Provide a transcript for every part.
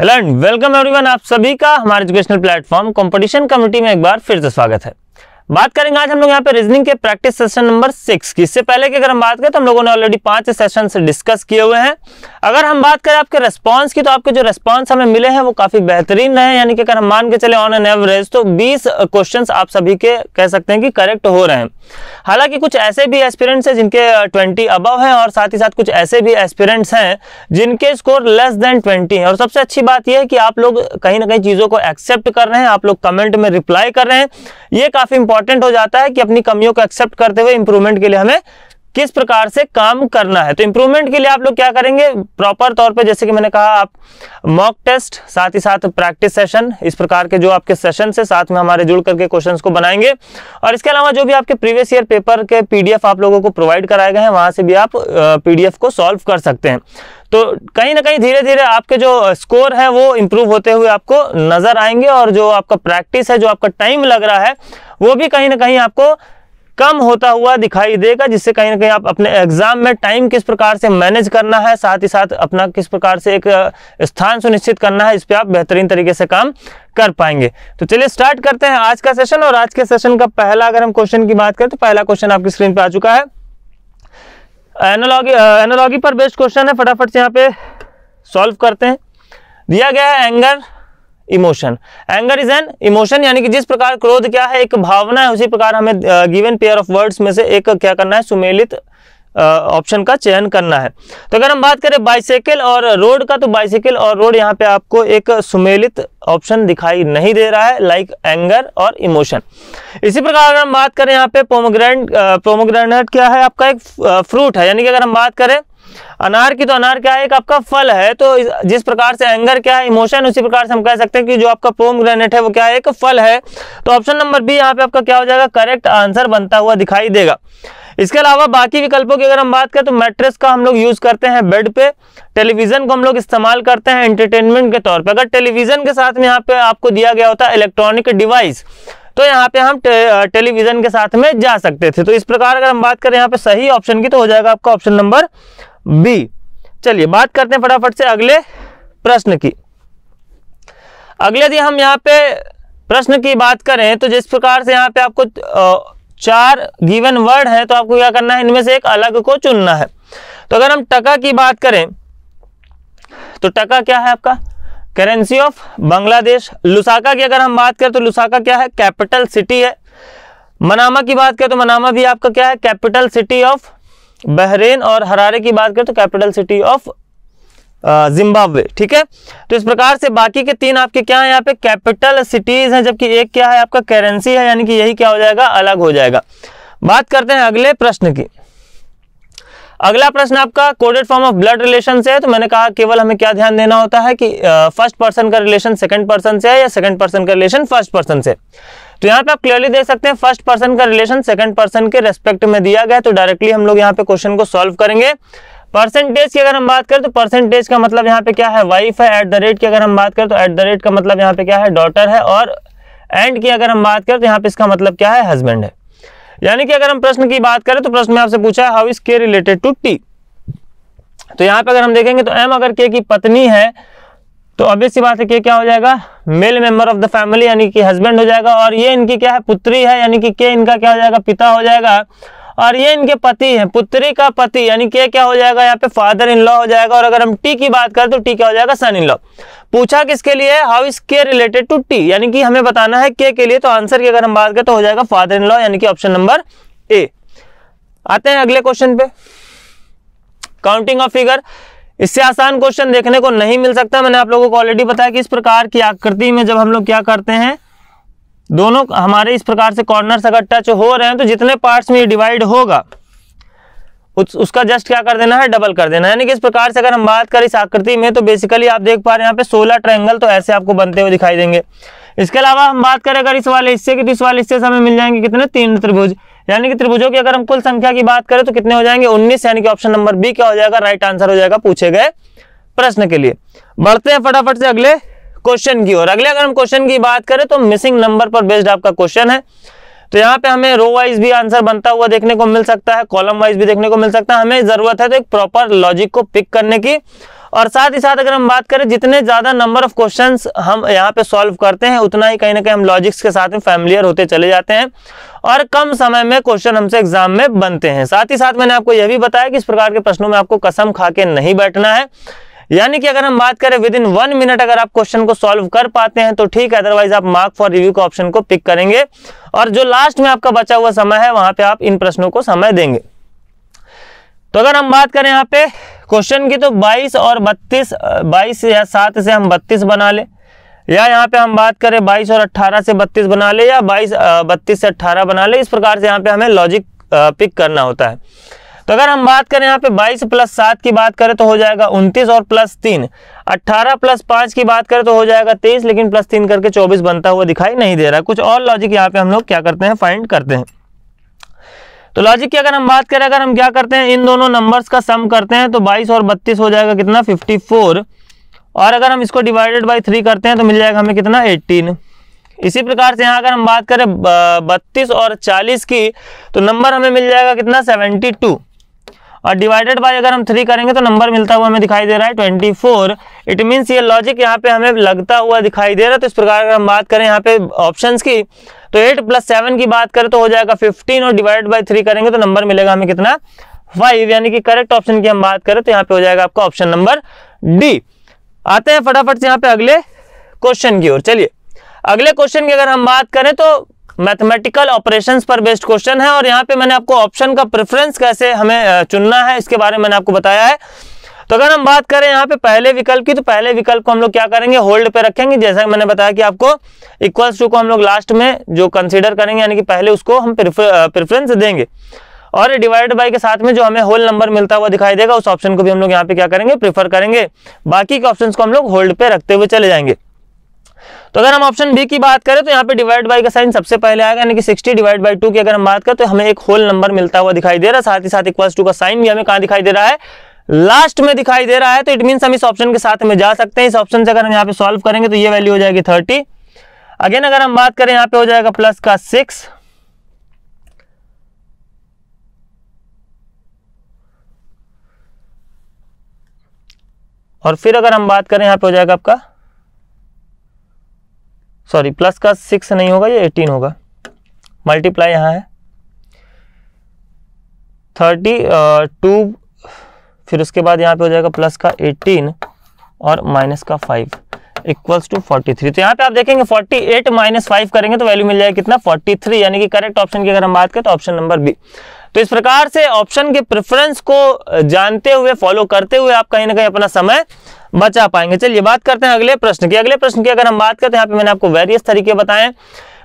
Hello and welcome everyone आप सभी का हमारे एजुकेशनल प्लेटफॉर्म कंपटीशन कमेटी में एक बार फिर से स्वागत है। बात करेंगे आज हम लोग यहाँ पे रीजनिंग के प्रैक्टिस सेशन नंबर सिक्स की। इससे पहले की अगर हम बात करें तो हम लोगों ने ऑलरेडी पाँच सेशन से डिस्कस किए हुए हैं। अगर हम बात करें आपके रेस्पॉन्स की तो आपके जो रेस्पॉन्स हमें मिले हैं वो काफ़ी बेहतरीन रहे यानी कि अगर हम मान के चले ऑन एन एवरेज तो 20 क्वेश्चन आप सभी के कह सकते हैं कि करेक्ट हो रहे हैं। हालाँकि कुछ ऐसे भी एस्पिरेंट्स हैं जिनके ट्वेंटी अबव हैं और साथ ही साथ कुछ ऐसे भी एस्पिरेंट्स हैं जिनके स्कोर लेस देन ट्वेंटी हैं। और सबसे अच्छी बात यह है कि आप लोग कहीं ना कहीं चीज़ों को एक्सेप्ट कर रहे हैं, आप लोग कमेंट में रिप्लाई कर रहे हैं। ये काफ़ी इंपॉर्टेंट हो जाता है कि अपनी कमियों को एक्सेप्ट करते हुए इंप्रूवमेंट के लिए हमें किस प्रकार से काम करना है? तो इंप्रूवमेंट के लिए आप लोग क्या करेंगे? प्रॉपर तौर पे जैसे कि मैंने कहा, आप मॉक टेस्ट साथ ही साथ प्रैक्टिस सेशन इस प्रकार के जो आपके सेशन से साथ में हमारे जुड़ करके क्वेश्चंस को बनाएँगे। और इसके अलावा जो भी आपके प्रीवियस ईयर पेपर के पीडीएफ आप लोगों को प्रोवाइड कराए गए हैं, वहाँ से भी आप पीडीएफ को सॉल्व कर सकते हैं। तो कहीं ना कहीं धीरे धीरे आपके जो स्कोर है, वो इंप्रूव होते हुए आपको नज़र आएँगे और जो आपका प्रैक्टिस है, जो आपका टाइम लग रहा है, वो भी कहीं ना कहीं आपको कम होता हुआ दिखाई देगा, जिससे कहीं ना कहीं आप अपने एग्ज़ाम में टाइम किस प्रकार से मैनेज करना है, साथ ही साथ अपना किस प्रकार से एक स्थान सुनिश्चित करना है, इस पर आप बेहतरीन तरीके से काम कर पाएँगे। तो चलिए स्टार्ट करते हैं आज का सेशन और आज के सेशन का पहला अगर हम क्वेश्चन की बात करें तो पहला क्वेश्चन आपकी स्क्रीन पर आ चुका है। एनोलॉगी एनोलॉगी पर बेस्ड क्वेश्चन है, फटाफट से यहाँ पे सॉल्व करते हैं। दिया गया है anger emotion anger is an emotion यानी कि जिस प्रकार क्रोध क्या है, एक भावना है, उसी प्रकार हमें गिवन पेयर ऑफ़ वर्ड्स में से एक क्या करना है, सुमेलित ऑप्शन का चयन करना है। तो अगर हम बात करें बाइसाइकिल और रोड का तो बाइसाइकिल और रोड यहाँ पे आपको एक सुमेलित ऑप्शन दिखाई नहीं दे रहा है लाइक एंगर और इमोशन इसी प्रकार अगर हम बात करें यहाँ पे पोमोग्रेनेट पोमोग्रेनेट क्या है, आपका एक फ्रूट है। यानी कि अगर हम बात करें अनार की तो अनार क्या है? एक आपका फल है तो जिस प्रकार से एंगर क्या है इमोशन उसी प्रकार से हम कह सकते हैं कि जो आपका पोम ग्रेनेट है वो क्या है? एक फल है। तो ऑप्शन नंबर बी यहाँ पे आपका क्या हो जाएगा? करेक्ट आंसर बनता हुआ दिखाई देगा। इसके अलावा बाकी विकल्पों की अगर हम बात करें तो मैट्रेस का हम लोग यूज़ करते हैं बेड पे। टेलीविज़न को हम लोग इस्तेमाल करते हैं एंटरटेनमेंट के तौर पे। अगर टेलीविज़न के साथ में यहाँ पे आपको दिया गया होता है इलेक्ट्रॉनिक डिवाइस तो यहाँ पे हम टे, टेलीविज़न के साथ में जा सकते थे। तो इस प्रकार अगर हम बात करें यहाँ पे सही ऑप्शन की तो हो जाएगा आपका ऑप्शन नंबर बी। चलिए, बात करते हैं फटाफट से अगले प्रश्न की। अगले यदि हम यहाँ पे प्रश्न की बात करें तो जिस प्रकार से यहाँ पे आपको चार गिवन वर्ड है तो आपको क्या करना है, इनमें से एक अलग को चुनना है। तो अगर हम टका की बात करें तो टका क्या है आपका? Currency of Bangladesh. लुसाका की अगर हम बात करें तो लुसाका क्या है? कैपिटल सिटी है। मनामा की बात करें तो मनामा भी आपका क्या है? कैपिटल सिटी ऑफ़ बहरेन और हरारे की बात करें तो कैपिटल सिटी ऑफ़ जिम्बाब्वे, ठीक है? तो इस प्रकार से बाकी के तीन आपके क्या है यहाँ पे? कैपिटल सिटीज़ हैं, जबकि एक क्या है आपका? करेंसी है, यानी कि यही क्या हो जाएगा? अलग हो जाएगा। बात करते हैं अगले प्रश्न की। अगला प्रश्न आपका coded form of blood relation से है तो मैंने कहा केवल हमें क्या ध्यान देना होता है कि फ़र्स्ट पर्सन का रिलेशन सेकंड पर्सन से है या सेकंड पर्सन का रिलेशन फ़र्स्ट पर्सन से? तो यहाँ पे आप क्लियरली देख सकते हैं फ़र्स्ट पर्सन का रिलेशन सेकंड पर्सन के रेस्पेक्ट में दिया गया तो डायरेक्टली हम लोग यहाँ पे क्वेश्चन को सॉल्व करेंगे। परसेंटेज की अगर हम बात करें तो परसेंटेज का मतलब यहाँ पे क्या है? वाइफ है एट द रेट की अगर हम बात करें तो एट द रेट का मतलब यहाँ पे क्या है? डॉटर है, और एंड की अगर हम बात करें तो यहाँ पे इसका मतलब क्या है? हस्बैंड है। यानी कि अगर हम प्रश्न की बात करें तो प्रश्न में आपसे पूछा है how is K related to T तो यहाँ पे अगर हम देखेंगे तो एम अगर के की पत्नी है तो ऑब्वियस सी बात है के क्या हो जाएगा? Male member of the family यानी कि हस्बैंड हो जाएगा, और ये इनकी क्या है, पुत्री है, यानी कि के इनका क्या हो जाएगा, पिता हो जाएगा। और ये इनके पति हैं, पुत्री का पति, यानी के क्या हो जाएगा? यहाँ पे फादर इन लॉ हो जाएगा और अगर हम टी की बात करें तो टी क्या हो जाएगा? सन इन लॉ पूछा किसके लिए how is K related to T यानी कि हमें बताना है के के लिए तो आंसर की अगर हम बात करें तो हो जाएगा फादर इन लॉ यानी कि ऑप्शन नंबर ए आते हैं अगले क्वेश्चन पे। काउंटिंग ऑफ़ फिगर इससे आसान क्वेश्चन देखने को नहीं मिल सकता। मैंने आप लोगों को ऑलरेडी बताया कि इस प्रकार की आकृति में जब हम लोग क्या करते हैं दोनों हमारे इस प्रकार से कॉर्नर अगर टच हो रहे हैं तो जितने पार्ट्स में ये डिवाइड होगा उस, उसका जस्ट क्या कर देना है? डबल कर देना यानी कि इस प्रकार से अगर हम बात करें इस आकृति में तो बेसिकली आप देख पा रहे हैं यहाँ पे 16 ट्रायंगल तो ऐसे आपको बनते हुए दिखाई देंगे। इसके अलावा हम बात करें अगर इस वाले हिस्से की तो इस वाले हिस्से से हमें मिल जाएँगे कितने? तीन त्रिभुज। यानी कि त्रिभुजों की अगर हम कुल संख्या की बात करें तो कितने हो जाएँगे? 19 यानी कि ऑप्शन नंबर बी क्या हो जाएगा? राइट आंसर हो जाएगा पूछे गए प्रश्न के लिए। बढ़ते हैं फटाफट से अगले क्वेश्चन की ओर। अगले अगर हम क्वेश्चन की बात करें तो मिसिंग नंबर पर बेस्ड आपका क्वेश्चन है। तो यहाँ पे हमें रो वाइज भी आंसर बनता हुआ देखने को मिल सकता है कॉलम वाइज भी देखने को मिल सकता है। हमें ज़रूरत है तो एक प्रॉपर लॉजिक को पिक करने की। और साथ ही साथ अगर हम बात करें, जितने ज़्यादा नंबर ऑफ़ क्वेश्चंस हम यहाँ पे सॉल्व करते हैं, उतना ही कहीं ना कहीं हम लॉजिक्स के साथ में फैमिलियर होते चले जाते हैं। और कम समय में क्वेश्चन हमसे एग्ज़ाम में बनते हैं। साथ ही साथ मैंने आपको यह भी बताया कि इस प्रकार के प्रश्नों में आपको कसम खा के नहीं बैठना है। यानी कि अगर हम बात करें विद इन वन मिनट अगर आप क्वेश्चन को सॉल्व कर पाते हैं तो ठीक है अदरवाइज़ आप मार्क फॉर रिव्यू का ऑप्शन को पिक करेंगे। और जो लास्ट में आपका बचा हुआ समय है, वहाँ पे आप इन प्रश्नों को समय देंगे। तो अगर हम बात करें यहाँ पे क्वेश्चन की तो 22 और 32 22 या 7 से हम 32 बना ले। या यहाँ पे हम बात करें 22 और 18 से 32 बना ले, या 22 32 से 18 बना ले। इस प्रकार से यहाँ पे हमें लॉजिक पिक करना होता है। तो अगर हम बात करें यहाँ पे 22 प्लस सात की बात करें तो हो जाएगा 29 और प्लस तीन। 18 प्लस पाँच की बात करें तो हो जाएगा 23 लेकिन प्लस तीन करके 24 बनता हुआ दिखाई नहीं दे रहा कुछ और लॉजिक यहाँ पे हम लोग क्या करते हैं? फाइंड करते हैं। तो लॉजिक की अगर हम बात करें, अगर हम क्या करते हैं? इन दोनों नंबर्स का सम करते हैं तो 22 और 32 हो जाएगा कितना? 54 और अगर हम इसको डिवाइडेड बाई थ्री करते हैं तो मिल जाएगा हमें कितना? 18 इसी प्रकार से यहाँ अगर हम बात करें बत्तीस और 40 की तो नंबर हमें मिल जाएगा कितना? 72 और डिवाइडेड बाय अगर हम थ्री करेंगे तो नंबर मिलता हुआ हमें दिखाई दे रहा है ट्वेंटी फोर इट मीन्स ये लॉजिक यहाँ पे हमें लगता हुआ दिखाई दे रहा है तो इस प्रकार अगर हम बात करें यहाँ पे ऑप्शन की तो एट प्लस सेवन की बात करें तो हो जाएगा फिफ्टीन और डिवाइडेड बाई थ्री करेंगे तो नंबर मिलेगा हमें कितना? फाइव यानी कि करेक्ट ऑप्शन की हम बात करें तो यहाँ पे हो जाएगा आपका ऑप्शन नंबर डी आते हैं फटाफट से यहाँ पे अगले क्वेश्चन की ओर, चलिए। अगले क्वेश्चन की अगर हम बात करें तो मैथमेटिकल ऑपरेशंस पर बेस्ड क्वेश्चन है और यहाँ पे मैंने आपको ऑप्शन का प्रेफरेंस कैसे हमें चुनना है, इसके बारे में मैंने आपको बताया है। तो अगर हम बात करें यहाँ पे पहले विकल्प की तो पहले विकल्प को हम लोग क्या करेंगे? होल्ड पे रखेंगे। जैसा मैंने बताया कि आपको इक्वल्स टू को हम लोग लास्ट में जो कंसिडर करेंगे, यानी कि पहले उसको हम प्रेफरेंस देंगे। और डिवाइड बाई के साथ में जो हमें होल नंबर मिलता हुआ दिखाई देगा, उस ऑप्शन को भी हम लोग यहाँ पे क्या करेंगे? प्रीफर करेंगे। बाकी के ऑप्शन को हम लोग होल्ड पे रखते हुए चले जाएँगे। तो अगर हम ऑप्शन बी की बात करें तो यहाँ पे डिवाइड बाई का साइन सबसे पहले आएगा, यानी कि 60 डिवाइड बाई टू की अगर हम बात करें तो हमें एक होल नंबर मिलता हुआ दिखाई दे रहा है। साथ ही साथ इक्वल्स टू का साइन भी हमें कहा दिखाई दे रहा है? लास्ट में दिखाई दे रहा है तो इट मीन हम इस ऑप्शन के साथ में जा सकते हैं। इस ऑप्शन से अगर हम यहाँ पे सॉल्व करेंगे तो ये वैल्यू हो जाएगी थर्टी अगेन अगर हम बात करें, यहाँ पे हो जाएगा प्लस का सिक्स और फिर अगर हम बात करें, यहाँ पे हो जाएगा आपका सॉरी प्लस का सिक्स नहीं होगा, ये एटीन होगा। मल्टीप्लाई यहाँ है। थर्टी टू फिर उसके बाद यहाँ पे हो जाएगा प्लस का एटीन और माइनस का five equals to forty three तो यहाँ पे आप देखेंगे फोर्टी एट माइनस फाइव करेंगे तो वैल्यू मिल जाएगा कितना? फोर्टी थ्री यानी कि करेक्ट ऑप्शन की अगर हम बात करें तो ऑप्शन नंबर बी तो इस प्रकार से ऑप्शन के प्रेफरेंस को जानते हुए फॉलो करते हुए आप कहीं ना कहीं अपना समय बचा पाएँगे। चलिए, बात करते हैं अगले प्रश्न की। अगले प्रश्न की अगर हम बात करते हैं, यहाँ पे मैंने आपको वेरियस तरीके बताए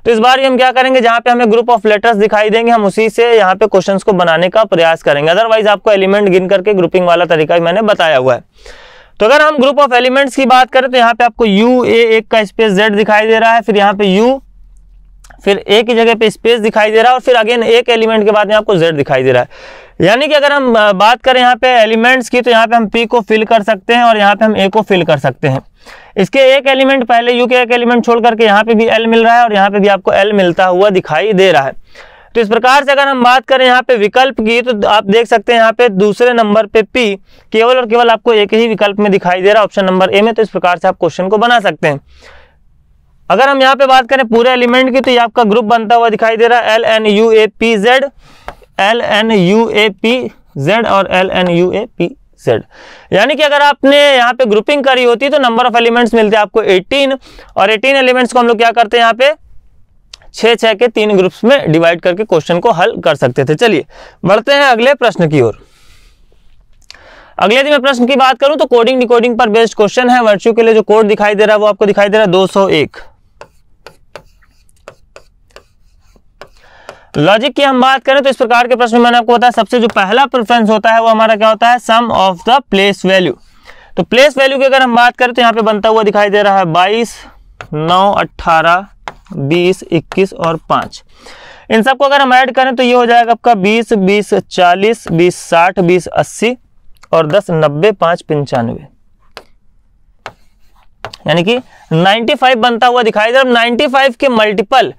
तो इस बार हम क्या करेंगे, जहाँ पे हमें ग्रुप ऑफ़ लेटर्स दिखाई देंगे, हम उसी से यहाँ पे क्वेश्चंस को बनाने का प्रयास करेंगे। अदरवाइज़ आपको एलिमेंट गिन करके ग्रुपिंग वाला तरीका मैंने बताया हुआ है। तो अगर हम ग्रुप ऑफ़ एलिमेंट्स की बात करें तो यहाँ पे आपको यू ए एक का स्पेस जेड दिखाई दे रहा है, फिर यहाँ पे यू फिर ए की जगह पे स्पेस दिखाई दे रहा है और फिर अगेन एक एलिमेंट के बाद में आपको जेड दिखाई दे रहा है। यानी कि अगर हम बात करें यहाँ पे एलिमेंट्स की तो यहाँ पे हम पी को फिल कर सकते हैं और यहाँ पे हम ए को फिल कर सकते हैं। इसके एक एलिमेंट पहले यू के एक एलिमेंट छोड़ करके यहाँ पे भी एल मिल रहा है और यहाँ पे भी आपको एल मिलता हुआ दिखाई दे रहा है। तो इस प्रकार से अगर हम बात करें यहाँ पे विकल्प की तो आप देख सकते हैं यहाँ पे दूसरे नंबर पे पी केवल और केवल आपको एक ही विकल्प में दिखाई दे रहा है ऑप्शन नंबर ए में तो इस प्रकार से आप क्वेश्चन को बना सकते हैं। अगर हम यहाँ पे बात करें पूरे एलिमेंट की तो ये आपका ग्रुप बनता हुआ दिखाई दे रहा है L N U A P Z L N U A P Z और L N U A P Z यानी कि अगर आपने यहाँ पे ग्रुपिंग करी होती तो नंबर ऑफ़ एलिमेंट्स मिलते आपको 18 और 18 एलिमेंट्स को हम लोग क्या करते हैं यहाँ पे? छह छह के तीन ग्रुप्स में डिवाइड करके क्वेश्चन को हल कर सकते थे। चलिए, बढ़ते हैं अगले प्रश्न की ओर। अगले दिन मैं प्रश्न की बात करूँ तो कोडिंग डिकोडिंग पर बेस्ड क्वेश्चन है। वर्च्यू के लिए जो कोड दिखाई दे रहा है, वो आपको दिखाई दे रहा है 201 लॉजिक की हम बात करें तो इस प्रकार के प्रश्न मैंने आपको बताया, सबसे जो पहला प्रेफरेंस होता है वो हमारा क्या होता है? Sum of the place value तो प्लेस वैल्यू की अगर हम बात करें तो यहाँ पे बनता हुआ दिखाई दे रहा है बाईस, नौ, अट्ठारह, बीस, इक्कीस और पाँच। इन सबको अगर हम ऐड करें तो ये हो जाएगा आपका बीस बीस, चालीस, बीस, साठ, बीस, अस्सी और दस, नब्बे, पाँच, पंचानवे। यानी कि 95 बनता हुआ दिखाई दे रहा है। 95 के मल्टीपल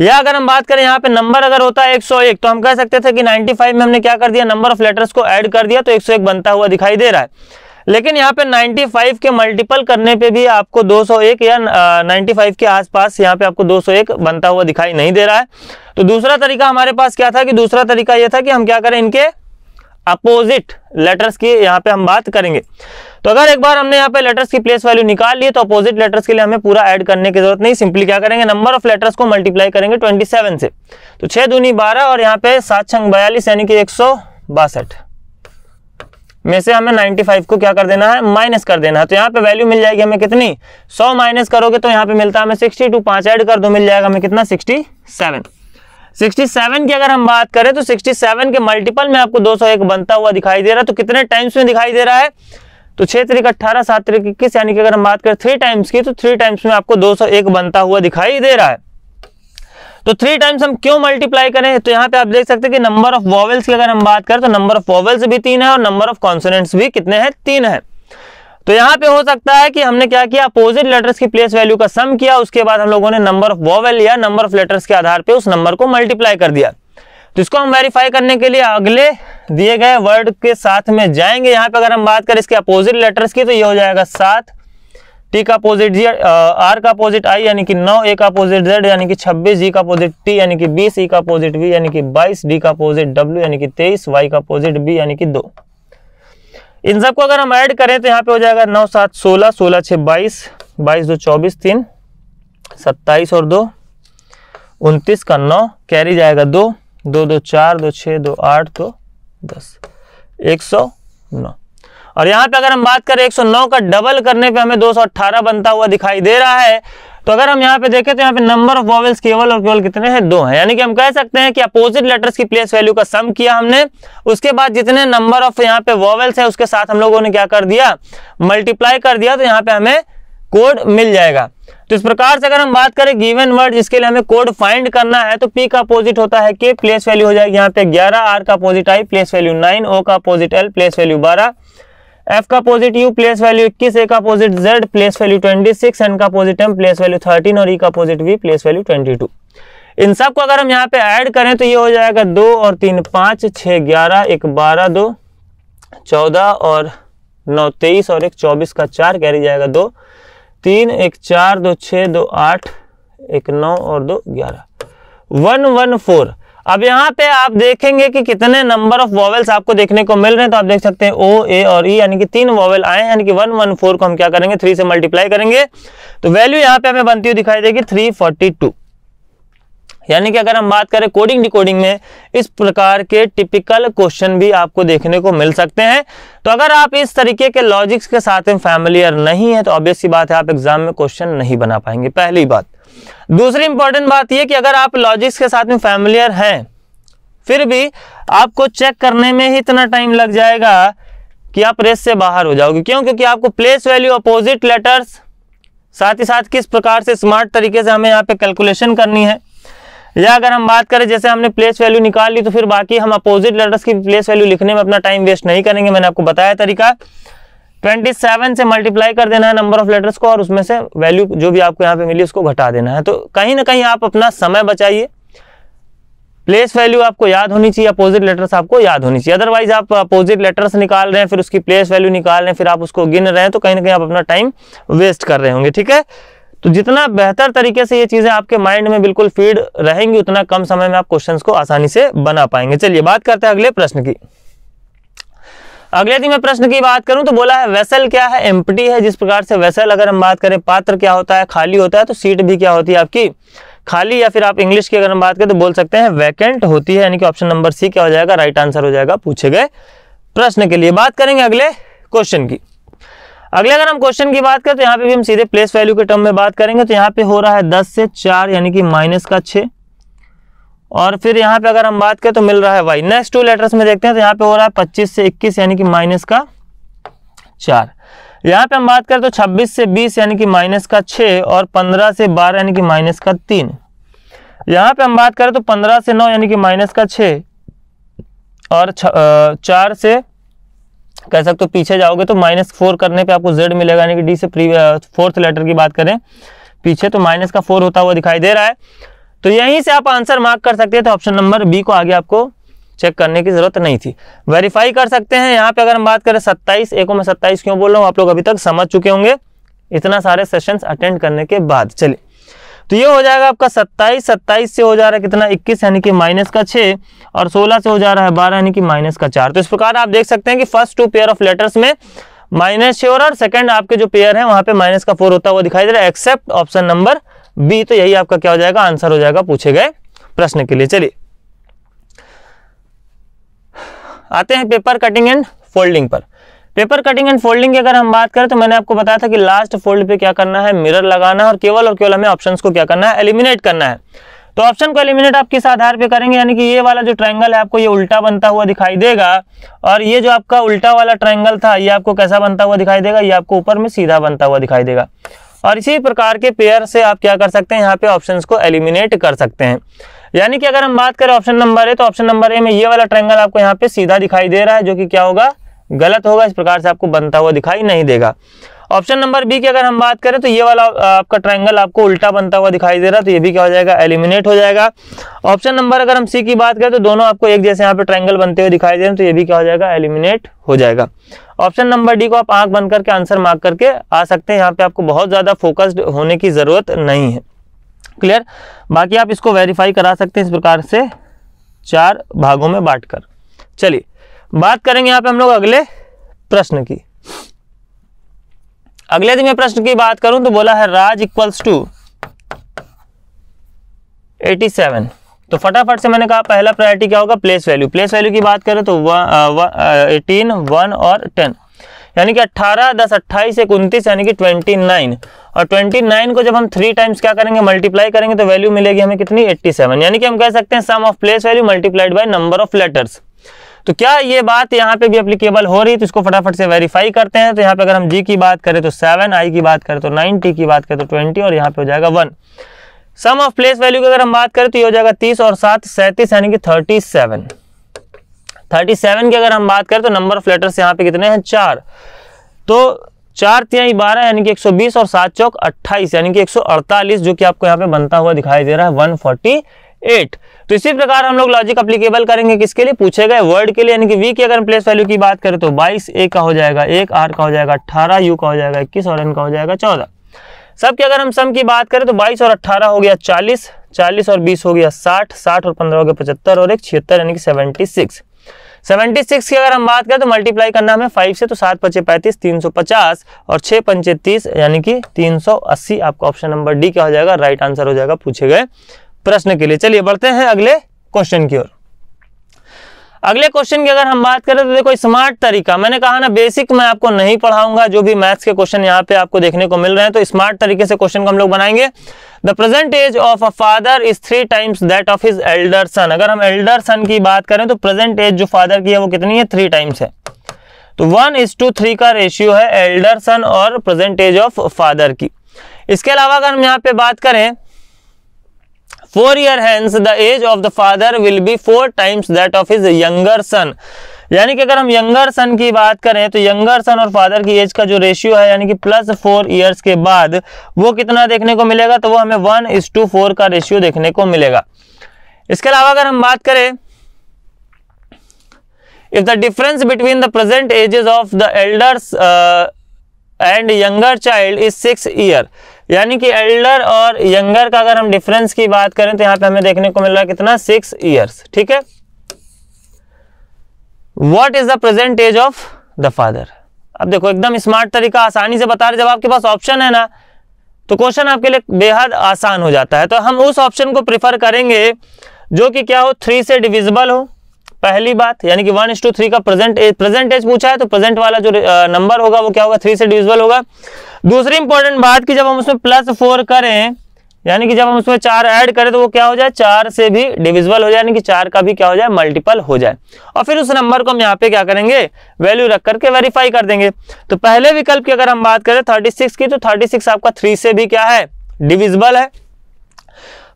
या अगर हम बात करें यहाँ पे नंबर अगर होता है 101 तो हम कह सकते थे कि 95 में हमने क्या कर दिया? नंबर ऑफ़ लेटर्स को ऐड कर दिया तो 101 बनता हुआ दिखाई दे रहा है। लेकिन यहाँ पे 95 के मल्टीपल करने पे भी आपको 201 या आ, 95 के आसपास यहाँ पे आपको 201 बनता हुआ दिखाई नहीं दे रहा है। तो दूसरा तरीका हमारे पास क्या था कि दूसरा तरीका यह था कि हम क्या करें इनके अपोजिट लेटर्स की यहाँ पे हम बात करेंगे। तो अगर एक बार हमने यहाँ पे लेटर्स की प्लेस वैल्यू निकाल ली तो अपोजिट लेटर्स के लिए हमें पूरा ऐड करने की ज़रूरत नहीं। सिंपली क्या करेंगे? नंबर ऑफ़ लेटर्स को मल्टीप्लाई करेंगे 27 से। तो छह दूनी बारह और यहाँ पे सात छंग बयालीस, यानी कि एक में से हमें 95 को क्या कर देना है? माइनस कर देना है। तो यहाँ पे वैल्यू मिल जाएगी हमें कितनी? 100 माइनस करोगे तो यहाँ पे मिलता है हमें 62 पाँच ऐड कर दो, मिल जाएगा हमें कितना? 67 67 की अगर हम बात करें तो 67 के मल्टीपल में आपको 201 बनता हुआ दिखाई दे रहा है। तो कितने टाइम्स में दिखाई दे रहा है? तो छह तरीक अट्ठारह, सात तरीक इक्कीस, यानी कि अगर हम बात करें थ्री टाइम्स की तो थ्री टाइम्स में आपको 201 बनता हुआ दिखाई दे रहा है। तो थ्री टाइम्स हम क्यों मल्टीप्लाई करें? तो यहाँ पे आप देख सकते हैं कि नंबर ऑफ़ वॉवल्स की अगर हम बात करें तो नंबर ऑफ़ वॉवल्स भी तीन है और नंबर ऑफ़ कॉन्सोनेंट्स भी कितने हैं? तीन है। तो यहाँ पे हो सकता है कि हमने क्या किया? अपोजिट लेटर्स की प्लेस वैल्यू का सम किया, उसके बाद हम लोगों ने नंबर ऑफ़ वॉवल या नंबर ऑफ़ लेटर्स के आधार पे उस नंबर को मल्टीप्लाई कर दिया। तो इसको हम वेरीफाई करने के लिए अगले दिए गए वर्ड के साथ में जाएँगे। यहाँ पे अगर हम बात करें इसके अपोजिट लेटर्स की तो ये हो जाएगा सात टी का अपोजिट जी आर का अपोजिट आई यानी कि नौ ए का अपोजिट जेड यानी कि छब्बीस जी का अपोजिट टी यानी कि बीस ई का अपोजिट वी यानी कि बाईस डी का अपोजिट डब्ल्यू यानी कि तेईस वाई का अपोजिट बी यानी कि दो। इन सबको अगर हम ऐड करें तो यहाँ पे हो जाएगा नौ सात सोलह सोलह छः बाईस बाईस दो चौबीस तीन, सत्ताईस और दो, उनतीस का नौ कैरी जाएगा दो दो दो चार, दो छः, दो आठ, दो दस, एक सौ नौ। और यहाँ पे अगर हम बात करें 109 का डबल करने पे हमें 218 बनता हुआ दिखाई दे रहा है तो अगर हम यहाँ पे देखें तो यहाँ पे नंबर ऑफ़ वॉवल्स केवल और केवल कितने हैं? दो हैं। यानी कि हम कह सकते हैं कि अपोजिट लेटर्स की प्लेस वैल्यू का सम किया हमने। उसके बाद जितने नंबर ऑफ़ यहाँ पे वॉवल्स है, उसके साथ हम लोगों ने क्या कर दिया? मल्टीप्लाई कर दिया तो यहाँ पे हमें कोड मिल जाएगा। तो इस प्रकार से अगर हम बात करें गिवन वर्ड जिसके लिए हमें कोड फाइंड करना है तो पी का अपोजिट होता है के प्लेस वैल्यू हो जाएगी यहाँ पे 11 आर का opposite I place value 9 O का opposite L place value 12 F का opposite U place value 21 A का opposite Z place value 26 N का अपोजिट एम प्लेस वैल्यू 13 और ई e का अपोजिट वी प्लेस वैल्यू 22 इन सबको अगर हम यहाँ पे ऐड करें तो ये हो जाएगा दो और तीन, पाँच, छः, ग्यारह, एक, बारह, दो, चौदह और नौ, तेईस और एक, चौबीस का चार कैरी जाएगा दो, तीन, एक, चार, दो, छः, दो, आठ, एक, नौ और दो, ग्यारह. One one, four. अब यहाँ पे आप देखेंगे कि कितने नंबर ऑफ़ वॉवेल्स आपको देखने को मिल रहे हैं। तो आप देख सकते हैं ओ ए और ई e, यानी कि तीन वॉवेल आए यानी कि वन वन फोर को हम क्या करेंगे? थ्री से मल्टीप्लाई करेंगे। तो वैल्यू यहाँ पे हमें बनती हुई दिखाई देगी थ्री फोर्टी टू यानी कि अगर हम बात करें कोडिंग डिकोडिंग में इस प्रकार के टिपिकल क्वेश्चन भी आपको देखने को मिल सकते हैं। तो अगर आप इस तरीके के लॉजिक्स के साथ में फैमिलियर नहीं है तो ऑब्वियस सी बात है आप एग्ज़ाम में क्वेश्चन नहीं बना पाएँगे। पहली बात दूसरी इंपॉर्टेंट बात यह कि अगर आप लॉजिक्स के साथ में फैमिलियर हैं, फिर भी आपको चेक करने में ही इतना टाइम लग जाएगा कि आप रेस से बाहर हो जाओगे। क्यों? क्योंकि आपको प्लेस वैल्यू अपोजिट लेटर्स साथ ही साथ किस प्रकार से स्मार्ट तरीके से हमें यहाँ पे कैलकुलेशन करनी है। या अगर हम बात करें, जैसे हमने प्लेस वैल्यू निकाल ली तो फिर बाकी हम अपोजिट लेटर्स की प्लेस वैल्यू लिखने में अपना टाइम वेस्ट नहीं करेंगे। मैंने आपको बताया तरीका। 27 से मल्टीप्लाई कर देना है नंबर ऑफ़ लेटर्स को और उसमें से वैल्यू जो भी आपको यहाँ पे मिली उसको घटा देना है। तो कहीं ना कहीं आप अपना समय बचाइए। प्लेस वैल्यू आपको याद होनी चाहिए अपोजिट लेटर्स आपको याद होनी चाहिए। अदरवाइज़ आप अपोजिट लेटर्स निकाल रहे हैं, फिर उसकी प्लेस वैल्यू निकाल रहे हैं, फिर आप उसको गिन रहे हैं तो कहीं ना कहीं आप अपना टाइम वेस्ट कर रहे होंगे, ठीक है? तो जितना बेहतर तरीके से ये चीज़ें आपके माइंड में बिल्कुल फ़ीड रहेंगी, उतना कम समय में आप क्वेश्चंस को आसानी से बना पाएँगे। चलिए, बात करते हैं अगले प्रश्न की। अगले यदि मैं प्रश्न की बात करूँ तो बोला है, वेसल क्या है? एम्प्टी है। जिस प्रकार से वेसल अगर हम बात करें, पात्र क्या होता है? खाली होता है तो सीट भी क्या होती है आपकी? खाली या फिर आप इंग्लिश की अगर हम बात करें तो बोल सकते हैं वैकेंट होती है, यानी कि ऑप्शन नंबर सी क्या हो जाएगा? राइट आंसर हो जाएगा, पूछे गए प्रश्न के लिए। बात करेंगे अगले क्वेश्चन की। अगले अगर हम क्वेश्चन की बात करें तो यहाँ पे भी हम सीधे प्लेस वैल्यू के टर्म में बात करेंगे तो यहाँ पे हो रहा है दस से चार, यानी कि माइनस का छः और फिर यहाँ पे अगर हम बात करें तो मिल रहा है वाई नेक्स्ट टू लेटर्स में देखते हैं तो यहाँ पे हो रहा है पच्चीस से इक्कीस, यानी कि माइनस का चार। यहाँ पे हम बात करें तो छब्बीस से बीस, यानी कि माइनस का छः और पंद्रह से बारह, यानी कि माइनस का तीन। यहाँ पे हम बात करें तो पंद्रह से नौ, यानी कि माइनस का छः और चार से कह सकते हो पीछे जाओगे तो माइनस फोर करने पे आपको जेड मिलेगा, यानी कि डी से प्री फोर्थ लेटर की बात करें। पीछे तो माइनस का फोर होता हुआ दिखाई दे रहा है। तो यहीं से आप आंसर मार्क कर सकते हैं तो ऑप्शन नंबर बी को आगे आपको चेक करने की ज़रूरत नहीं थी। वेरीफाई कर सकते हैं, यहाँ पे अगर हम बात करें सत्ताईस, एको में सत्ताईस क्यों बोल रहा हूँ, आप लोग अभी तक समझ चुके होंगे। इतना सारे सेशंस अटेंड करने के बाद, चलिए। तो ये हो जाएगा आपका सत्ताईस सत्ताईस से हो जा रहा है कितना? इक्कीस, यानी कि माइनस का छः और सोलह से हो जा रहा है बारह, यानी कि माइनस का चार। तो इस प्रकार आप देख सकते हैं कि first two pair of letters में माइनस श्योर और सेकंड आपके जो पेयर है, वहाँ पे माइनस का फोर होता हुआ दिखाई दे रहा है एक्सेप्ट ऑप्शन नंबर बी तो यही आपका क्या हो जाएगा? आंसर हो जाएगा पूछे गए प्रश्न के लिए। चलिए। आते हैं पेपर कटिंग एंड फोल्डिंग पर। पेपर कटिंग एंड फोल्डिंग की अगर हम बात करें तो मैंने आपको बताया था कि लास्ट फोल्ड पे क्या करना है? मिरर लगाना है और केवल और केवल हमें ऑप्शंस को क्या करना है? एलिमिनेट करना है। तो ऑप्शन को एलिमिनेट आप किस आधार पे करेंगे? यानी कि ये वाला जो ट्रायंगल है, आपको ये उल्टा बनता हुआ दिखाई देगा और ये जो आपका उल्टा वाला ट्रायंगल था, ये आपको कैसा बनता हुआ दिखाई देगा? ये आपको ऊपर में सीधा बनता हुआ दिखाई देगा। और इसी प्रकार के पेयर से आप क्या कर सकते हैं? यहाँ पे ऑप्शंस को एलिमिनेट कर सकते हैं। यानी कि अगर हम बात करें ऑप्शन नंबर ए तो ऑप्शन नंबर ए में ये वाला ट्रायंगल आपको यहाँ पे सीधा दिखाई दे रहा है, जो कि क्या होगा? गलत होगा, इस प्रकार से आपको बनता हुआ दिखाई नहीं देगा। ऑप्शन नंबर बी की अगर हम बात करें तो ये वाला आपका ट्रायंगल आपको उल्टा बनता हुआ दिखाई दे रहा है तो ये भी क्या हो जाएगा? एलिमिनेट हो जाएगा। ऑप्शन नंबर अगर हम सी की बात करें तो दोनों आपको एक जैसे यहाँ पे ट्रायंगल बनते हुए दिखाई दे रहे हैं तो ये भी क्या हो जाएगा? एलिमिनेट हो जाएगा। ऑप्शन नंबर डी को आप आँख बंद करके आंसर मार्क करके आ सकते हैं। यहाँ पे आपको बहुत ज़्यादा फोकस्ड होने की ज़रूरत नहीं है। क्लियर? बाकी आप इसको वेरीफाई करा सकते हैं इस प्रकार से। चार भागों में बांटकर। चलिए, बात करेंगे यहाँ पे हम लोग अगले प्रश्न की। अगले दिन में प्रश्न की बात करूँ तो बोला है राज इक्वल्स टू 87 तो फटाफट से मैंने कहा पहला प्रायोरिटी क्या होगा? प्लेस वैल्यू प्लेस वैल्यू की बात करें तो एटीन वन और टेन यानी कि 18 10 28 एक उनतीस यानी कि 29 और 29 को जब हम थ्री टाइम्स क्या करेंगे? मल्टीप्लाई करेंगे तो वैल्यू मिलेगी हमें कितनी? 87 यानी कि हम कह सकते हैं sum of place value multiplied by number of letters तो क्या ये बात यहाँ पे भी अप्लीकेबल हो रही है? तो इसको फटाफट से वेरीफाई करते हैं। तो यहाँ पे अगर हम जी की बात करें तो सेवन आई की बात करें तो नाइन टी की बात करें तो ट्वेंटी और यहाँ पे हो जाएगा one sum of place value की अगर हम बात करें तो ये हो जाएगा तीस और सात, सैंतीस यानी कि थर्टी सेवन थर्टी सेवन की अगर हम बात करें तो नंबर ऑफ़ लेटर्स यहाँ पे कितने हैं? चार। तो चार तिहाई बारह यानी कि 120 और सात चौक 28 यानी कि 148 जो कि आपको यहाँ पे बनता हुआ दिखाई दे रहा है 148 तो इसी प्रकार हम लोग लॉजिक अप्लीकेबल करेंगे किसके लिए? पूछे गए वर्ड के लिए, यानी कि वी की अगर हम प्लेस वैल्यू की बात करें तो 22 ए का हो जाएगा एक आर का हो जाएगा 18 यू का हो जाएगा 21 और एन का हो जाएगा 14 सब अगर हम सम की बात करें तो 22 और 18 हो गया 40 40 और 20 हो गया 60 60 और 15 हो गया पचहत्तर और एक छिहत्तर यानी कि 76 76 की अगर हम बात करें तो मल्टीप्लाई करना हमें 5 से तो सात पचे पैंतीस, तीन सौ पचास और छह पंचे तीस यानी कि 380 आपका ऑप्शन नंबर डी क्या हो जाएगा? राइट आंसर हो जाएगा पूछे गए प्रश्न के लिए। चलिए बढ़ते हैं अगले क्वेश्चन की ओर। अगले क्वेश्चन की अगर हम बात करें तो देखो स्मार्ट तरीका। मैंने कहा ना बेसिक मैं आपको नहीं पढ़ाऊँगा, जो भी मैथ्स के क्वेश्चन यहाँ पे आपको देखने को मिल रहे हैं तो स्मार्ट तरीके से क्वेश्चन को हम लोग बनाएँगे। The present age of a father is three times that of his elder son अगर हम एल्डर सन की बात करें तो प्रेजेंट एज जो फादर की है, वो कितनी है? थ्री टाइम्स है। तो वन इज़ टू थ्री का रेशियो है एल्डर सन और प्रेजेंट एज ऑफ़ फादर की। इसके अलावा अगर हम यहाँ पे बात करें four year hence the age of the father will be four times that of his younger son यानी कि अगर हम यंगर सन की बात करें तो यंगर सन और फादर की एज का जो रेशियो है, यानी कि प्लस फोर ईयर्स के बाद, वो कितना देखने को मिलेगा? तो वो हमें वन इज़ टू फोर का रेशियो देखने को मिलेगा। इसके अलावा अगर हम बात करें if the difference between the present ages of the elders and younger child is six year यानी कि एल्डर और यंगर का अगर हम डिफरेंस की बात करें तो यहाँ पे हमें देखने को मिल रहा है कितना? सिक्स ईयर्स ठीक है? What is the present age of the father अब देखो, एकदम स्मार्ट तरीका, आसानी से बता रहे, जब आपके पास ऑप्शन है ना तो क्वेश्चन आपके लिए बेहद आसान हो जाता है। तो हम उस ऑप्शन को प्रिफर करेंगे, जो कि क्या हो? थ्री से डिविजिबल हो। पहली बात, यानी कि वन इज़ टू थ्री का प्रेजेंट प्रेजेंट एज पूछा है तो प्रेजेंट वाला जो नंबर होगा, वो क्या होगा? थ्री से डिविजिबल होगा। दूसरी इंपॉर्टेंट बात की जब हम उसमें प्लस फोर करें, यानी कि जब हम उसमें चार ऐड करें तो वो क्या हो जाए? चार से भी डिविजिबल हो जाए, यानी कि चार का भी क्या हो जाए? मल्टीपल हो जाए। और फिर उस नंबर को हम यहाँ पे क्या करेंगे? वैल्यू रख करके वेरीफाई कर देंगे। तो पहले विकल्प की अगर हम बात करें 36 की तो 36 आपका थ्री से भी क्या है? डिविजिबल है।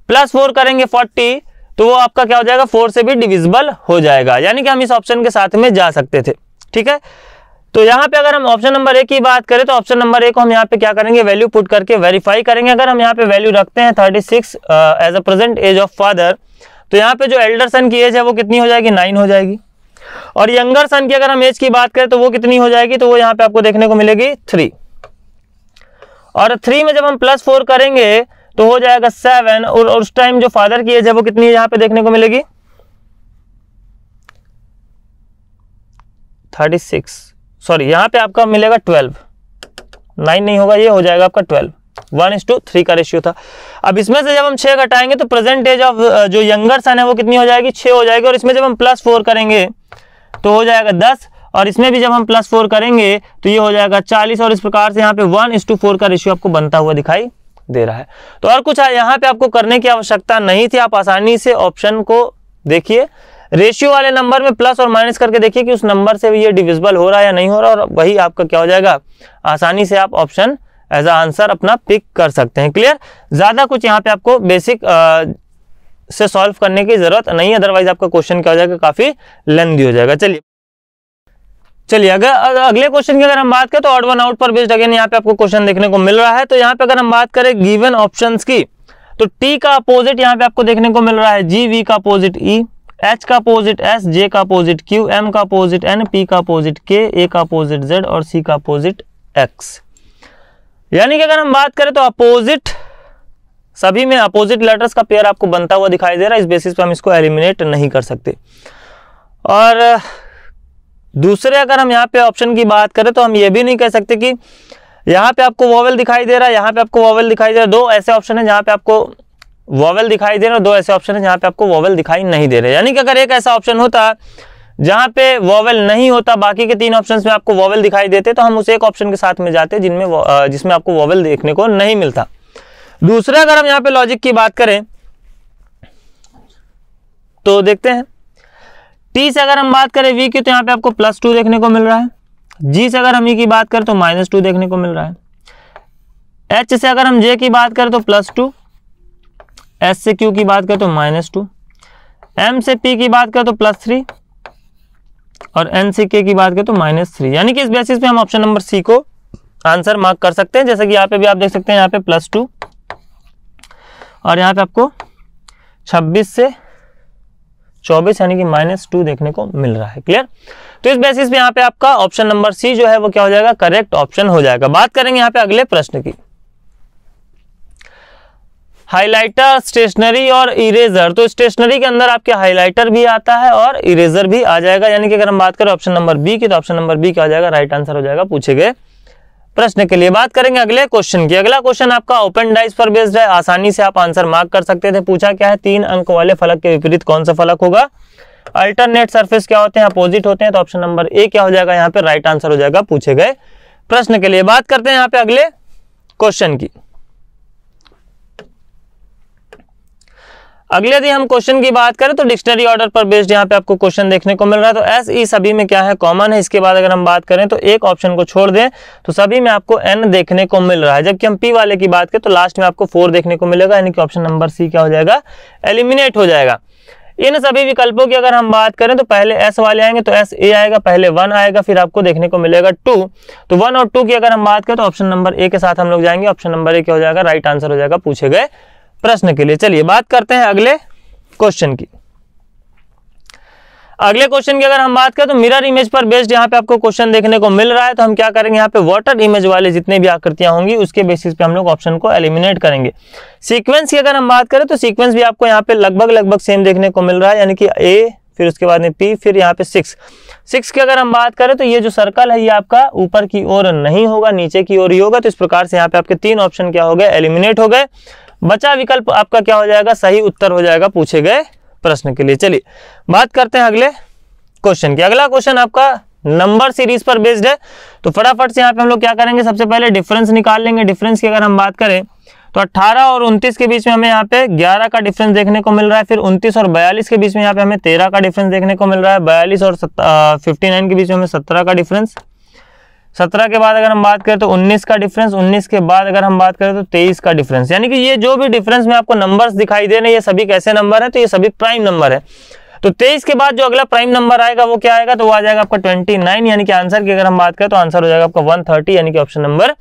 प्लस फोर करेंगे 40 तो वो आपका क्या हो जाएगा? फोर से भी डिविजिबल हो जाएगा। यानी कि हम इस ऑप्शन के साथ में जा सकते थे। ठीक है? तो यहाँ पे अगर हम ऑप्शन नंबर ए की बात करें तो ऑप्शन नंबर ए को हम यहाँ पे क्या करेंगे? वैल्यू पुट करके वेरीफाई करेंगे। अगर हम यहाँ पे वैल्यू रखते हैं 36 age a present age of father तो यहाँ पे जो एल्डर सन की एज है, वो कितनी हो जाएगी? नाइन हो जाएगी। और यंगर सन की अगर हम एज की बात करें तो वो कितनी हो जाएगी? तो वो यहाँ पे आपको देखने को मिलेगी थ्री और थ्री में जब हम प्लस फोर करेंगे तो हो जाएगा सेवन और उस टाइम जो फादर की एज है, वो कितनी यहाँ पे देखने को मिलेगी? थर्टी सिक्स सॉरी यहाँ पे आपका मिलेगा ट्वेल्व नाइन नहीं होगा, ये हो जाएगा आपका twelve one is to three का रेशियो था. अब इसमें से जब हम छः घटाएँगे तो प्रेजेंट एज ऑफ़ जो यंगर सन है, वो कितनी हो जाएगी? छः हो जाएगी, और इसमें जब हम प्लस फोर करेंगे तो हो जाएगा दस. और इसमें भी जब हम प्लस फोर करेंगे तो ये हो जाएगा चालीस, और इस प्रकार से यहाँ पे वन इज़ टू फोर का रेशियो आपको बनता हुआ दिखाई दे रहा है। तो और कुछ यहाँ पे आपको करने की आवश्यकता नहीं थी, आप आसानी से ऑप्शन को देखिए। रेशियो वाले नंबर में प्लस और माइनस करके देखिए कि उस नंबर से भी ये डिविजिबल हो रहा है या नहीं हो रहा, और वही आपका क्या हो जाएगा। आसानी से आप ऑप्शन एज आंसर अपना पिक कर सकते हैं। क्लियर ज़्यादा कुछ यहाँ पे आपको बेसिक से सॉल्व करने की ज़रूरत नहीं अदरवाइज़ आपका क्वेश्चन क्या हो जाएगा? काफ़ी लेंदी हो जाएगा। चलिए। चलिए, अगर अगले क्वेश्चन की अगर हम बात करें तो ऑड वन आउट पर बेस्ड अगेन यहाँ पे आपको क्वेश्चन देखने को मिल रहा है। तो यहाँ पे अगर हम बात करें गिवन ऑप्शंस की तो टी का अपोजिट यहाँ पे आपको देखने को मिल रहा है। जी वी का अपोजिट ई एच का अपोजिट एस जे का अपोजिट क्यू एम का अपोजिट एन पी का अपोजिट के ए का अपोजिट जेड और सी का अपोजिट एक्स यानी कि अगर हम बात करें तो अपोजिट सभी में अपोजिट लेटर्स का पेयर आपको बनता हुआ दिखाई दे रहा है। इस बेसिस पे हम इसको एलिमिनेट नहीं कर सकते। और दूसरे अगर हम यहाँ पे ऑप्शन की बात करें तो हम ये भी नहीं कह सकते कि यहाँ पे आपको वॉवल दिखाई दे रहा है, यहाँ पे आपको वॉवल दिखाई दे रहा है। दो ऐसे ऑप्शन है जहाँ पे आपको वॉवल दिखाई दे रहा है दो ऐसे ऑप्शन है जहाँ पे आपको वॉवल दिखाई नहीं दे रहे। यानी कि अगर एक ऐसा ऑप्शन होता, जहाँ पे वॉवल नहीं होता, बाकी के तीन ऑप्शन में आपको वॉवल दिखाई देते तो हम उस एक ऑप्शन के साथ में जाते, जिनमें जिसमें आपको वॉवल देखने को नहीं मिलता। दूसरा अगर हम यहाँ पे लॉजिक की बात करें तो देखते हैं। टी से अगर हम बात करें वी की तो यहाँ पे आपको प्लस टू देखने को मिल रहा है। जी से अगर हम ई की बात करें तो माइनस टू देखने को मिल रहा है। एच से अगर हम जे की बात करें तो प्लस टू एस से क्यू की बात करें तो माइनस टू एम से पी की बात करें तो प्लस थ्री और एन सी के की बात करें तो माइनस थ्री यानी कि इस बेसिस पे हम ऑप्शन नंबर सी को आंसर मार्क कर सकते हैं। जैसे कि यहाँ पे भी आप देख सकते हैं, यहाँ पे प्लस टू और यहाँ पे आपको 26 से 24 यानी कि माइनस टू देखने को मिल रहा है क्लियर तो इस बेसिस पे यहाँ पे आपका ऑप्शन नंबर सी जो है वो क्या हो जाएगा? करेक्ट ऑप्शन हो जाएगा। बात करेंगे यहाँ पे अगले प्रश्न की। हाइलाइटर स्टेशनरी और इरेजर तो स्टेशनरी के अंदर आपके हाइलाइटर भी आता है और इरेजर भी आ जाएगा। यानी कि अगर हम बात करें ऑप्शन नंबर बी की तो ऑप्शन नंबर बी क्या हो जाएगा? राइट आंसर हो जाएगा पूछे गए। प्रश्न के लिए बात करेंगे अगले क्वेश्चन की। अगला क्वेश्चन आपका ओपन डाइस पर बेस्ड है। आसानी से आप आंसर मार्क कर सकते थे। पूछा क्या है? तीन अंक वाले फलक के विपरीत कौन सा फलक होगा? अल्टरनेट सरफेस क्या होते हैं? अपोजिट होते हैं। तो ऑप्शन नंबर ए क्या हो जाएगा? यहाँ पे राइट आंसर हो जाएगा। पूछे गए। प्रश्न के लिए बात करते हैं यहाँ पे अगले क्वेश्चन की। अगले यदि हम क्वेश्चन की बात करें तो डिक्शनरी ऑर्डर पर बेस्ड यहाँ पे आपको क्वेश्चन देखने को मिल रहा है। तो एस ई सभी में क्या है? कॉमन है। इसके बाद अगर हम बात करें तो एक ऑप्शन को छोड़ दें तो सभी में आपको एन देखने को मिल रहा है। जबकि हम पी वाले की बात करें तो लास्ट में आपको फोर देखने को मिलेगा, यानी कि ऑप्शन नंबर सी क्या हो जाएगा? एलिमिनेट हो जाएगा। इन सभी विकल्पों की अगर हम बात करें तो पहले एस वाले आएँगे तो एस ए आएगा, पहले वन आएगा, फिर आपको देखने को मिलेगा टू तो वन और टू की अगर हम बात करें तो ऑप्शन नंबर ए के साथ हम लोग जाएँगे ऑप्शन नंबर ए क्या हो जाएगा? राइट आंसर हो जाएगा, पूछे गए प्रश्न के लिए। चलिए, बात करते हैं अगले क्वेश्चन की। अगले क्वेश्चन की अगर हम बात करें तो मिरर इमेज पर बेस्ड यहाँ पे आपको क्वेश्चन देखने को मिल रहा है। तो हम क्या करेंगे? यहाँ पे वाटर इमेज वाले जितने भी आकृतियाँ होंगी, उसके बेसिस पे हम लोग ऑप्शन को एलिमिनेट करेंगे। सीक्वेंस की अगर हम बात करें तो सीक्वेंस भी आपको यहाँ पे लगभग लगभग सेम देखने को मिल रहा है, यानी कि ए फिर उसके बाद में पी फिर यहाँ पे सिक्स सिक्स की अगर हम बात करें तो ये जो सर्कल है, ये आपका ऊपर की ओर नहीं होगा, नीचे की ओर ही होगा। तो इस प्रकार से यहाँ पे आपके तीन ऑप्शन क्या हो गए? एलिमिनेट हो गए। बचा विकल्प आपका क्या हो जाएगा? सही उत्तर हो जाएगा पूछे गए प्रश्न के लिए। चलिए, बात करते हैं अगले क्वेश्चन की। अगला क्वेश्चन आपका नंबर सीरीज़ पर बेस्ड है। तो फटाफट से यहाँ पे हम लोग क्या करेंगे? सबसे पहले डिफरेंस निकाल लेंगे। डिफरेंस की अगर हम बात करें तो 18 और 29 के बीच में हमें यहाँ पे 11 का डिफरेंस देखने को मिल रहा है। फिर 29 और 42 के बीच में यहाँ पे हमें 13 का डिफरेंस देखने को मिल रहा है। 42 और फिफ्टी नाइन के बीच में हमें 17 का डिफरेंस सत्रह के बाद अगर हम बात करें तो उन्नीस का डिफरेंस उन्नीस के बाद अगर हम बात करें तो तेईस का डिफरेंस यानी कि ये जो भी डिफरेंस में आपको नंबर्स दिखाई दे रहे ये सभी कैसे नंबर है? तो ये सभी प्राइम नंबर है। तो तेईस के बाद जो अगला प्राइम नंबर आएगा, वो क्या आएगा? तो वो आ जाएगा आपका ट्वेंटी नाइन यानी कि आंसर की अगर हम बात करें तो आंसर हो जाएगा आपका वन थर्टी यानी कि ऑप्शन नंबर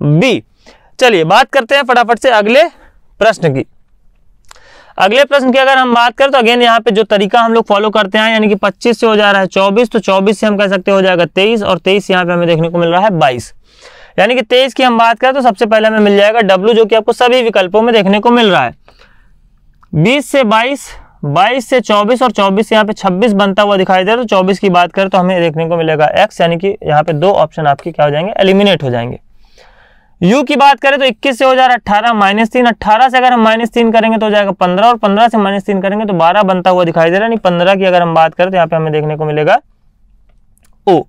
बी चलिए, बात करते हैं फटाफट से अगले प्रश्न की। अगले प्रश्न की अगर हम बात करें तो अगेन यहाँ पे जो तरीका हम लोग फॉलो करते हैं, यानी कि 25 से हो जा रहा है 24 तो 24 से हम कह सकते हो जाएगा 23 और 23 यहाँ पे हमें देखने को मिल रहा है 22 यानी कि 23 की हम बात करें तो सबसे पहले हमें मिल जाएगा डब्ल्यू जो कि आपको सभी विकल्पों में देखने को मिल रहा है। 20 से 22 22 से 24 और 24 से यहाँ पे 26 बनता हुआ दिखाई दे रहा है तो 24 की बात करें तो हमें देखने को मिलेगा एक्स यानी कि यहाँ पे दो ऑप्शन आपके क्या हो जाएँगे एलिमिनेट हो जाएँगे। U की बात करें तो 21 से हो जा रहा अट्ठारह माइनस तीन अट्ठारह से अगर हम माइनस तीन करेंगे तो हो जाएगा 15 और 15 से माइनस तीन करेंगे तो 12 बनता हुआ दिखाई दे रहा है। यानी 15 की अगर हम बात करें तो यहाँ पे हमें देखने को मिलेगा ओ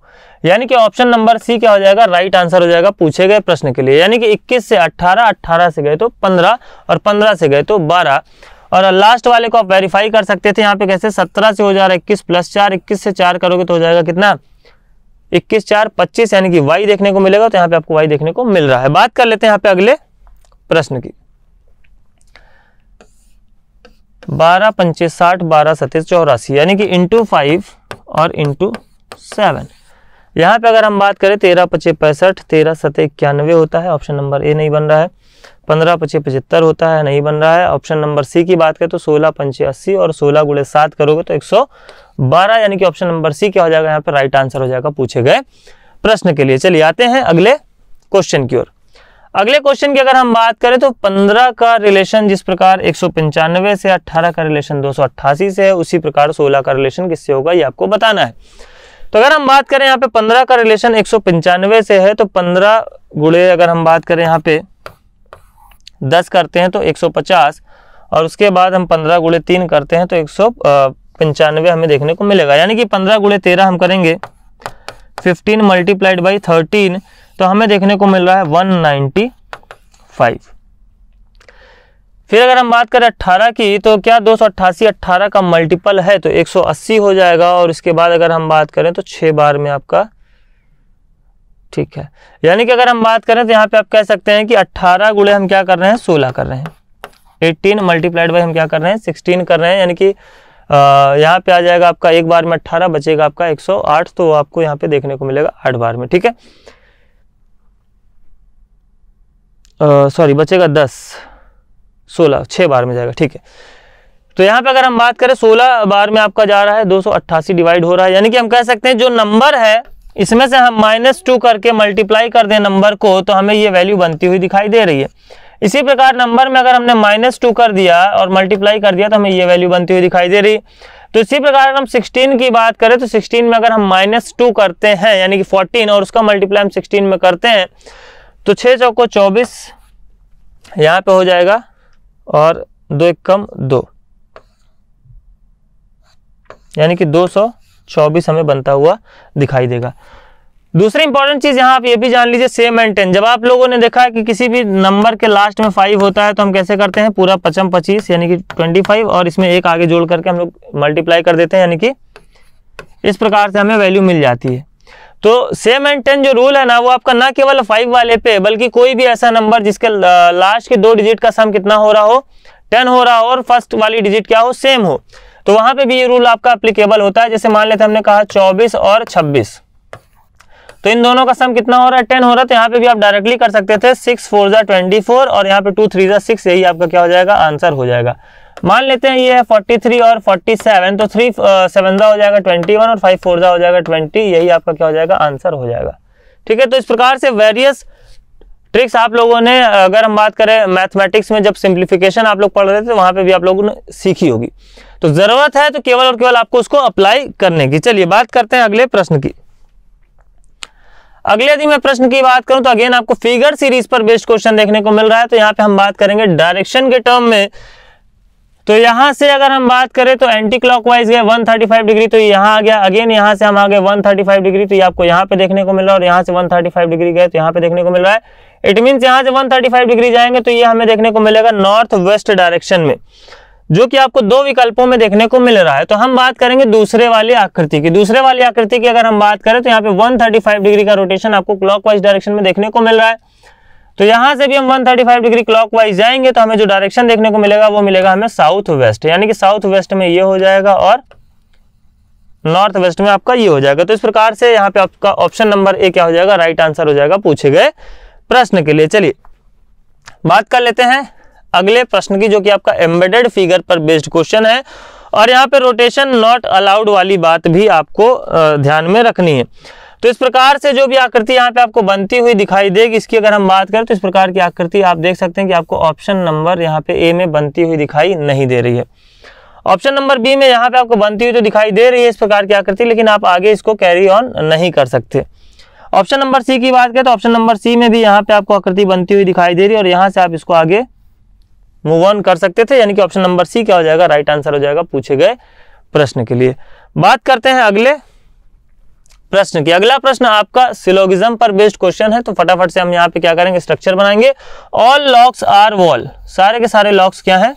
यानी कि ऑप्शन नंबर सी क्या हो जाएगा? राइट आंसर हो जाएगा पूछे गए प्रश्न के लिए। यानी कि 21 से 18 18 से गए तो 15 और 15 से गए तो 12 और लास्ट वाले को आप वेरीफाई कर सकते थे। यहाँ पे कैसे? 17 से हो जा रहा है इक्कीस प्लस चार, इक्कीस से चार करोगे तो हो जाएगा कितना? इक्कीस चार पच्चीस यानी कि वाई देखने को मिलेगा तो यहाँ पे आपको वाई देखने को मिल रहा है। बात कर लेते हैं यहाँ पे अगले प्रश्न की। बारह पंचे साठ, बारह, सत्तीस, चौरासी, यानी कि इंटू फाइव और इंटू सेवन यहाँ पे अगर हम बात करें, तेरह, पच्चीस, पैंसठ, तेरह सतह इक्यानवे होता है ऑप्शन नंबर ए नहीं बन रहा है। पंद्रह पचे पचहत्तर होता है, नहीं बन रहा है। ऑप्शन नंबर सी की बात करें तो सोलह पंचे अस्सी और सोलह गुड़े सात करोगे तो एक सौ बारह, यानी कि ऑप्शन नंबर सी क्या हो जाएगा? यहाँ पे राइट आंसर हो जाएगा पूछे गए प्रश्न के लिए। चलिए आते हैं अगले क्वेश्चन की ओर। अगले क्वेश्चन की अगर हम बात करें तो 15 का रिलेशन जिस प्रकार एक सौ पंचानवे से 18 का रिलेशन दो सौ अट्ठासी से है, उसी प्रकार 16 का रिलेशन किससे होगा? ये आपको बताना है। तो अगर हम बात करें यहाँ पे 15 का रिलेशन एक सौ पंचानवे से है तो 15 गुड़े अगर हम बात करें यहाँ पे 10 करते हैं तो 150 और उसके बाद हम 15 गुड़े तीन करते हैं तो एक सौ पंचानवे हमें देखने को मिलेगा। यानी कि पंद्रह गुड़े तेरह हम करेंगे। फिफ्टीन मल्टीप्लाइड बाई थर्टीन तो हमें देखने को मिल रहा है वन नाइन्टी फाइव फिर अगर हम बात करें 18 की तो क्या दो सौ अट्ठासी अट्ठारह का मल्टीपल है? तो 180 हो जाएगा, और इसके बाद अगर हम बात करें तो छः बार में आपका ठीक है। यानी कि अगर हम बात करें तो यहाँ पे आप कह सकते हैं कि 18 गुड़े हम क्या कर रहे हैं? 16 कर रहे हैं। 18 मल्टीप्लाइड बाई हम क्या कर रहे हैं? 16 कर रहे हैं। यानी कि यहाँ पे आ जाएगा आपका एक बार में अट्ठारह, बचेगा आपका 108 तो आपको यहाँ पे देखने को मिलेगा आठ बार में, ठीक है? सॉरी बचेगा दस, सोलह छः बार में जाएगा, ठीक है। तो यहाँ पे अगर हम बात करें, सोलह बार में आपका जा रहा है, दो सौ अट्ठासी डिवाइड हो रहा है। यानी कि हम कह सकते हैं जो नंबर है इसमें से हम माइनस टू करके मल्टीप्लाई कर दें नंबर को तो हमें ये वैल्यू बनती हुई दिखाई दे रही है। इसी प्रकार नंबर में अगर हमने माइनस टू कर दिया और मल्टीप्लाई कर दिया तो हमें ये वैल्यू बनती हुई दिखाई दे रही है। तो इसी प्रकार अगर हम 16 की बात करें तो 16 में अगर हम माइनस टू करते हैं, यानी कि 14 और उसका मल्टीप्लाई हम 16 में करते हैं तो छः चौको चौबीस यहाँ पे हो जाएगा, और दो एक कम दो, यानी कि 224 हमें बनता हुआ दिखाई देगा। दूसरी इंपॉर्टेंट चीज़ यहाँ आप ये भी जान लीजिए सेम एंड टेन जब आप लोगों ने देखा कि किसी भी नंबर के लास्ट में फाइव होता है तो हम कैसे करते हैं? पूरा पचम पच्चीस, यानी कि ट्वेंटी फाइव और इसमें एक आगे जोड़ करके हम लोग मल्टीप्लाई कर देते हैं, यानी कि इस प्रकार से हमें वैल्यू मिल जाती है। तो सेम एंड टेन जो रूल है ना, वो आपका ना केवल फाइव वाले पे, बल्कि कोई भी ऐसा नंबर जिसके लास्ट के दो डिजिट का सम कितना हो रहा हो टेन हो रहा हो, और फ़र्स्ट वाली डिजिट क्या हो सेम हो। तो वहाँ पे भी ये रूल आपका अप्लीकेबल होता है। जैसे मान लेते हमने कहा चौबीस और छब्बीस। तो इन दोनों का सम कितना हो रहा है? टेन हो रहा है तो यहाँ पे भी आप डायरेक्टली कर सकते थे। सिक्स, फोर जा ट्वेंटी फोर और यहाँ पे टू, थ्री जा सिक्स, यही आपका क्या हो जाएगा? आंसर हो जाएगा। मान लेते हैं ये है फोर्टी थ्री और फोर्टी सेवन तो थ्री सेवन जा हो जाएगा ट्वेंटी वन और फाइव, फोर जा हो जाएगा ट्वेंटी, यही आपका क्या हो जाएगा? आंसर हो जाएगा। ठीक है तो इस प्रकार से वेरियस ट्रिक्स आप लोगों ने, अगर हम बात करें मैथमेटिक्स में, जब सिंप्लीफिकेशन आप लोग पढ़ रहे थे तो वहाँ पे भी आप लोगों ने सीखी होगी। तो ज़रूरत है तो केवल और केवल आपको उसको अप्लाई करने की। चलिए बात करते हैं अगले प्रश्न की। अगले यदि मैं प्रश्न की बात करूँ तो अगेन आपको फिगर सीरीज़ पर बेस्ड क्वेश्चन देखने को मिल रहा है। तो यहाँ पे हम बात करेंगे डायरेक्शन के टर्म में। तो यहाँ से अगर हम बात करें तो एंटी क्लॉकवाइज गए 135 डिग्री तो यहाँ आ गया। अगेन यहाँ से हम आ गए 135 डिग्री तो ये आपको यहाँ पे देखने को मिल रहा है। और यहाँ से 135 डिग्री गए तो यहाँ पे देखने को मिल रहा है। इट मीन यहाँ से 135 डिग्री जाएँगे तो ये हमें देखने को मिलेगा नॉर्थ वेस्ट डायरेक्शन में, जो कि आपको दो विकल्पों में देखने को मिल रहा है। तो हम बात करेंगे दूसरे वाली आकृति की। दूसरे वाली आकृति की अगर हम बात करें तो यहाँ पे 135 डिग्री का रोटेशन आपको क्लॉकवाइज डायरेक्शन में देखने को मिल रहा है। तो यहाँ से भी हम 135 डिग्री क्लॉकवाइज जाएँगे तो हमें जो डायरेक्शन देखने को मिलेगा वो मिलेगा हमें साउथ वेस्ट यानी कि साउथ वेस्ट में ये हो जाएगा और नॉर्थ वेस्ट में आपका ये हो जाएगा। तो इस प्रकार से यहाँ पे आपका ऑप्शन नंबर ए क्या हो जाएगा? राइट आंसर हो जाएगा। पूछे गए प्रश्न के लिए। चलिए, बात कर लेते हैं अगले प्रश्न की, जो कि आपका एम्बेडेड फिगर पर बेस्ड क्वेश्चन है। और यहाँ पे रोटेशन नॉट अलाउड वाली बात भी आपको ध्यान में रखनी है। तो इस प्रकार से जो भी आकृति यहाँ पे आपको बनती हुई दिखाई देगी, इसकी अगर हम बात करें तो इस प्रकार की आकृति आप देख सकते हैं कि आपको ऑप्शन नंबर यहाँ पे ए में बनती हुई दिखाई नहीं दे रही है। ऑप्शन नंबर बी में यहाँ पे आपको बनती हुई तो दिखाई दे रही है इस प्रकार की आकृति, लेकिन आप आगे इसको कैरी ऑन नहीं कर सकते। ऑप्शन नंबर सी की बात करें तो ऑप्शन नंबर सी में भी यहाँ पे आपको आकृति बनती हुई दिखाई दे रही है और यहाँ से आप इसको आगे मूव ऑन कर सकते थे, यानी कि ऑप्शन नंबर सी क्या हो जाएगा? राइट आंसर हो जाएगा पूछे गए प्रश्न के लिए। बात करते हैं अगले प्रश्न की। अगला प्रश्न आपका सिलोगिज्म पर बेस्ड क्वेश्चन है तो फटाफट से हम यहाँ पे क्या करेंगे? स्ट्रक्चर बनाएँगे। ऑल लॉक्स आर वॉल सारे के सारे लॉक्स क्या है?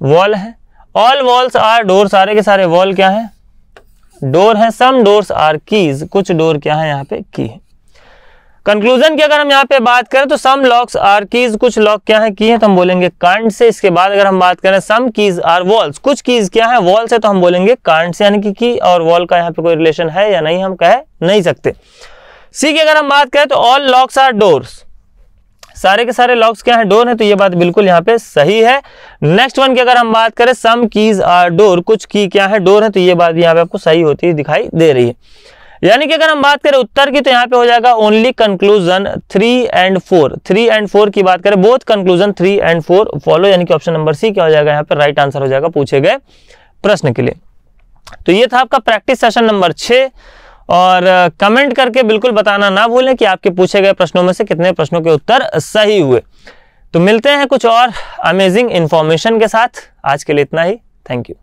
वॉल है। ऑल वॉल्स आर डोर सारे के सारे वॉल क्या है? डोर है सम डोर्स आर कीज कुछ डोर क्या है यहाँ पे? की है। कंक्लूजन की अगर हम यहाँ पे बात करें तो सम लॉक्स आर कीज कुछ लॉक क्या है? की है तो हम बोलेंगे कांड से। इसके बाद अगर हम बात करें सम कीज आर वॉल्स कुछ कीज क्या है? वॉल से तो हम बोलेंगे कांड से, यानी कि की और वॉल का यहाँ पे कोई रिलेशन है या नहीं, हम कह नहीं सकते। सी की अगर हम बात करें तो ऑल लॉक्स आर डोर्स सारे के सारे लॉक्स क्या है? डोर है तो ये बात बिल्कुल यहाँ पे सही है। नेक्स्ट वन की अगर हम बात करें सम कीज आर डोर कुछ की क्या है? डोर है तो ये बात यहाँ पे आपको सही होती दिखाई दे रही है। यानी कि अगर हम बात करें उत्तर की तो यहाँ पे हो जाएगा only conclusion three and four three and four की बात करें both conclusion three and four follow यानी कि ऑप्शन नंबर सी क्या हो जाएगा? यहाँ पे राइट आंसर हो जाएगा पूछे गए प्रश्न के लिए। तो ये था आपका प्रैक्टिस सेशन नंबर छह। और कमेंट करके बिल्कुल बताना ना भूलें कि आपके पूछे गए प्रश्नों में से कितने प्रश्नों के उत्तर सही हुए। तो मिलते हैं कुछ और अमेजिंग इन्फॉर्मेशन के साथ। आज के लिए इतना ही। Thank you